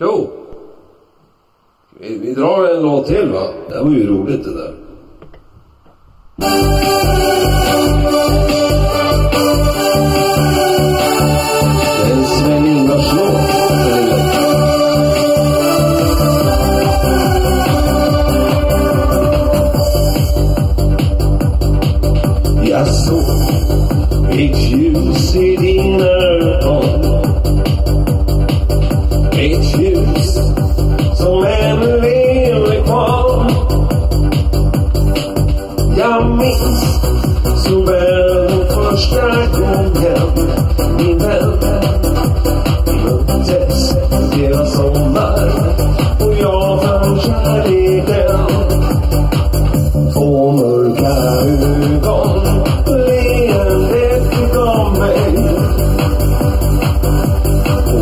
Tjo! Vi, vi drar en låt till va? Det var ju roligt det där. Det är en Sven-Ingvars låt. Jaså, ett ljus i dina Ett ljus som ännu lever kvar Jag minns så väl den första gången min vän möttes hela var sommar. Och jag fann kärleken Två mörka ögon. Leendet gav mig